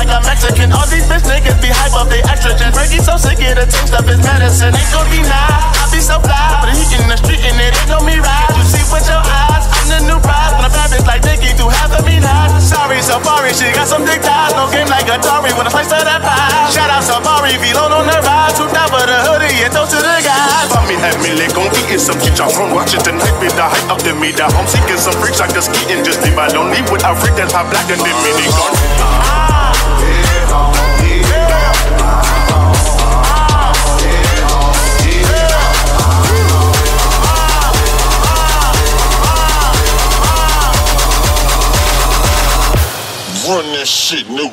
like a Mexican. All these bitch niggas be hype up, they estrogen. Fergie so sick of the taste of his medicine. Ain't gon' be nah, I be so fly. But he in the street and it ain't no me ride. You see with your eyes, I'm the new prize. When bad bitch like Nicki, do half of me not. Sorry, Safari, she got some dick ties. No game like Atari when I slice to that pie. Shout out Safari, V-Lone on the ride. Two down for the hoodie and toast to the guys. Famille had me leg on eating some chicha from Washington. Hype with the hype up to me. That I'm seeking some freaks like the skiing. Just leave alone. Leave with a freak that's hot black and the Run that shit, new.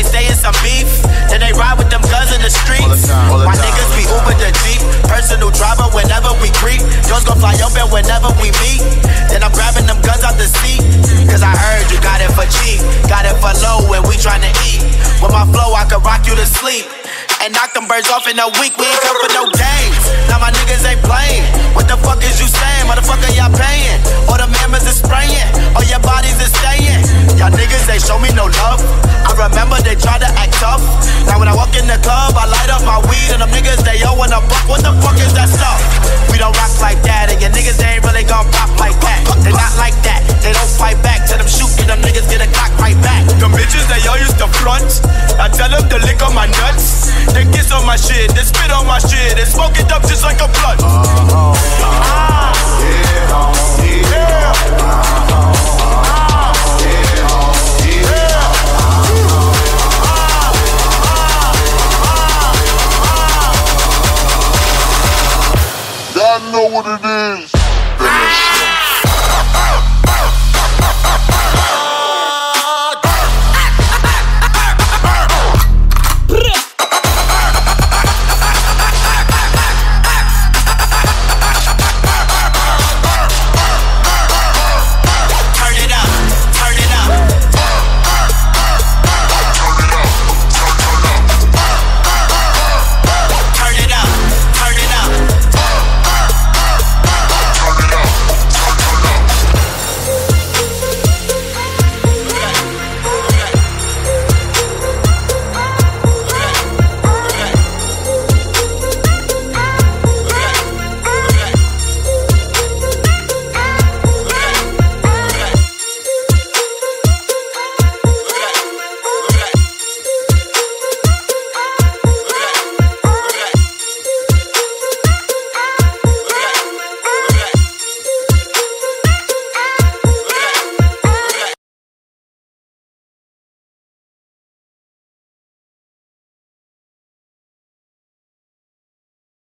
They stay in some beef. Then they ride with them guns in the streets. My niggas be Uber the Jeep. Personal driver whenever we creep. Doors gon' fly open whenever we meet. Then I'm grabbing them guns out the seat. Cause I heard you got it for cheap. Got it for low when we tryna eat. With my flow, I could rock you to sleep. And knock them birds off in a week. We ain't come for no games. Now my niggas ain't playing. What the fuck is you saying? Motherfucker, y'all paying. All the members is spraying. Oh, all your bitches they all used to front. I tell them to lick on my nuts. They kiss on my shit, they spit on my shit, they smoke it up just like a blunt. Uh-huh. Ah. Yeah. Yeah. Uh-huh. know what it is.